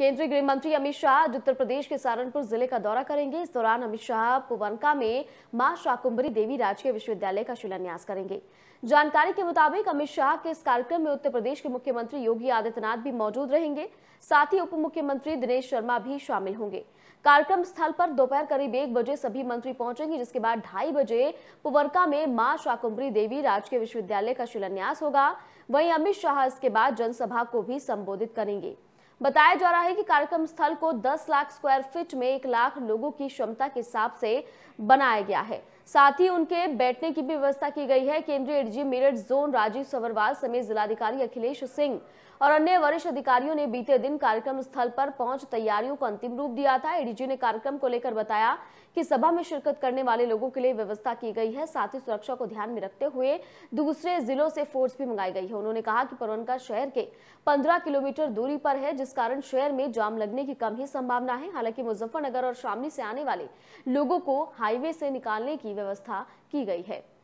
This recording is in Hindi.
केंद्रीय गृह मंत्री अमित शाह आज उत्तर प्रदेश के सहारनपुर ज़िले का दौरा करेंगे। इस दौरान अमित शाह पुवनका में माँ शाकुंभरी देवी राजकीय विश्वविद्यालय का शिलान्यास करेंगे। जानकारी के मुताबिक अमित शाह के इस कार्यक्रम में उत्तर प्रदेश के मुख्यमंत्री योगी आदित्यनाथ भी मौजूद रहेंगे। साथ ही उप मुख्यमंत्री दिनेश शर्मा भी शामिल होंगे। कार्यक्रम स्थल पर दोपहर करीब एक बजे सभी मंत्री पहुँचेंगे, जिसके बाद ढाई बजे पुवरका में माँ शाकुंभरी देवी राजकीय विश्वविद्यालय का शिलान्यास होगा। वहीं अमित शाह इसके बाद जनसभा को भी संबोधित करेंगे। बताया जा रहा है कि कार्यक्रम स्थल को 10 लाख स्क्वायर फीट में एक लाख लोगों की क्षमता के हिसाब से बनाया गया है। साथ ही उनके बैठने की भी व्यवस्था की गई है। केंद्रीय एडीजी मेरठ जोन राजीव सवरवाल समेत जिलाधिकारी अखिलेश सिंह और अन्य वरिष्ठ अधिकारियों ने बीते दिन कार्यक्रम स्थल पर पहुँच तैयारियों को अंतिम रूप दिया था। एडीजी ने कार्यक्रम को लेकर बताया कि सभा में शिरकत करने वाले लोगों के लिए व्यवस्था की गई है। साथ ही सुरक्षा को ध्यान में रखते हुए दूसरे जिलों से फोर्स भी मंगाई गई है। उन्होंने कहा कि परवनका शहर के 15 किलोमीटर दूरी पर है, जिस कारण शहर में जाम लगने की कम ही संभावना है। हालाँकि मुजफ्फरनगर और शामली से आने वाले लोगों को हाईवे से निकालने की व्यवस्था की गई है।